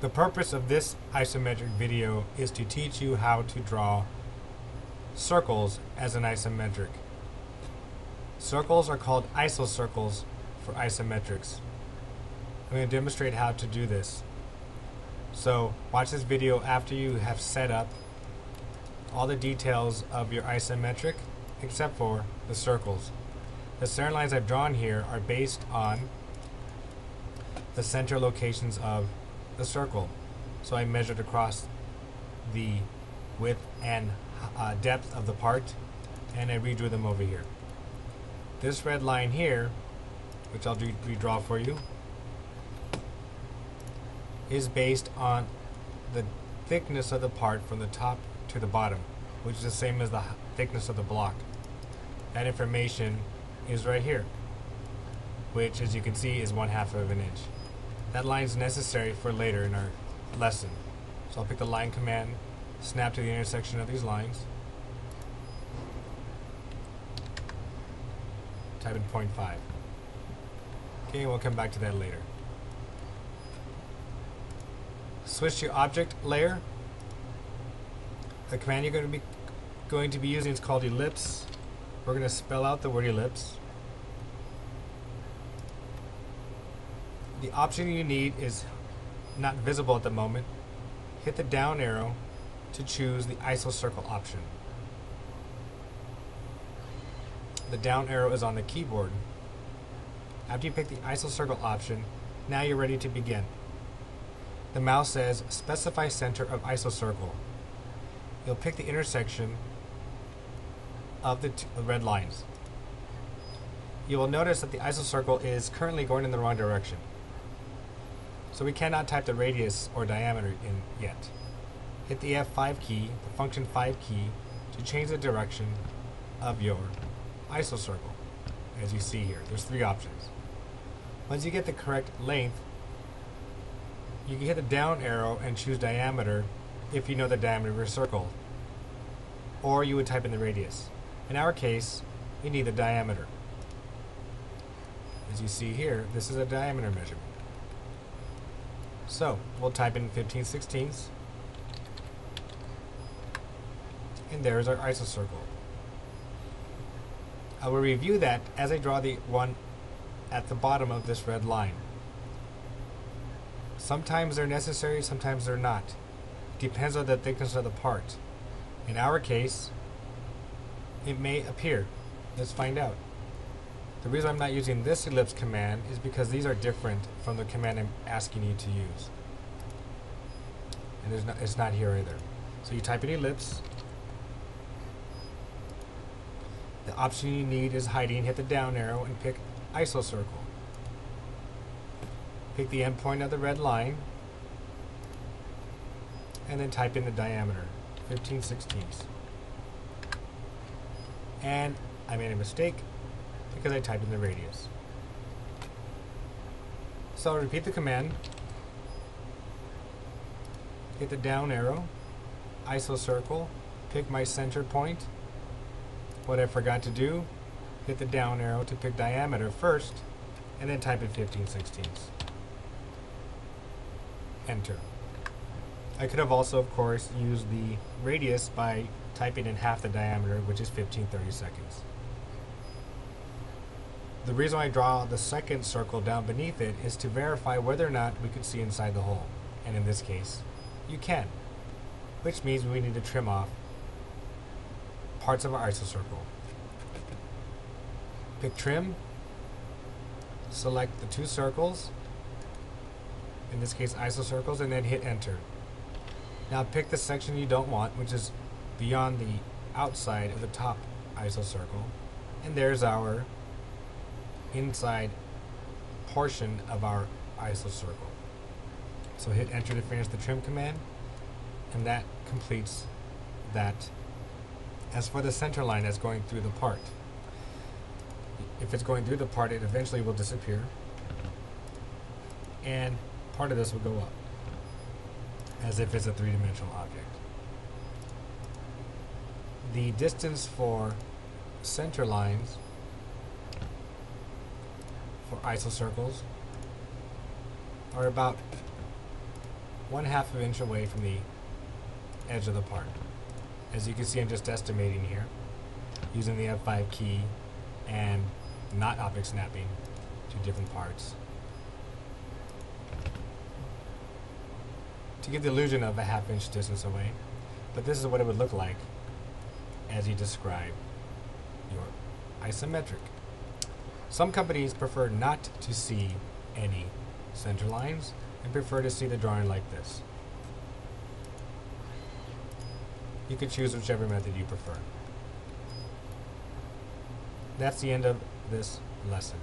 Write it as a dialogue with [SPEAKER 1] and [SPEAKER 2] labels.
[SPEAKER 1] The purpose of this isometric video is to teach you how to draw circles as an isometric. Circles are called isocircles for isometrics. I'm going to demonstrate how to do this. So watch this video after you have set up all the details of your isometric except for the circles. The center lines I've drawn here are based on the center locations of the circle. So I measured across the width and uh, depth of the part and I redrew them over here. This red line here, which I'll redraw for you, is based on the thickness of the part from the top to the bottom, which is the same as the thickness of the block. That information is right here, which as you can see is one half of an inch. That line is necessary for later in our lesson. So I'll pick the line command, snap to the intersection of these lines, type in 0.5. Okay, we'll come back to that later. Switch to object layer. The command you're going to be going to be using is called ellipse. We're going to spell out the word ellipse. The option you need is not visible at the moment. Hit the down arrow to choose the isocircle option. The down arrow is on the keyboard. After you pick the isocircle option, now you're ready to begin. The mouse says specify center of isocircle. You'll pick the intersection of the red lines. You will notice that the isocircle is currently going in the wrong direction. So we cannot type the radius or diameter in yet. Hit the F5 key, the function 5 key, to change the direction of your isocircle. As you see here, there's three options. Once you get the correct length, you can hit the down arrow and choose diameter if you know the diameter of your circle. Or you would type in the radius. In our case, we need the diameter. As you see here, this is a diameter measurement. So we'll type in 15 sixteenths. And there's our isocircle. I will review that as I draw the one at the bottom of this red line. Sometimes they're necessary, sometimes they're not. Depends on the thickness of the part. In our case, it may appear. Let's find out. The reason I'm not using this ellipse command is because these are different from the command I'm asking you to use. And there's not, it's not here either. So you type in ellipse. The option you need is hiding, hit the down arrow and pick isocircle. Pick the endpoint of the red line and then type in the diameter, 15 sixteenths. And I made a mistake because I typed in the radius. So I'll repeat the command. Hit the down arrow, isocircle, pick my center point. What I forgot to do, hit the down arrow to pick diameter first, and then type in 15 sixteenths. Enter. I could have also, of course, used the radius by typing in half the diameter, which is 15 30 seconds. The reason I draw the second circle down beneath it is to verify whether or not we could see inside the hole. And in this case, you can. Which means we need to trim off parts of our isocircle. Pick trim, select the two circles, in this case isocircles, and then hit enter. Now pick the section you don't want, which is beyond the outside of the top isocircle, and there's our inside portion of our iso circle. So hit enter to finish the trim command and that completes that. As for the center line that's going through the part, if it's going through the part it eventually will disappear and part of this will go up as if it's a three-dimensional object. The distance for center lines for isocircles are about one half of an inch away from the edge of the part. As you can see, I'm just estimating here, using the F5 key and not object snapping to different parts. To give the illusion of a half inch distance away, but this is what it would look like as you describe your isometric. Some companies prefer not to see any center lines and prefer to see the drawing like this. You can choose whichever method you prefer. That's the end of this lesson.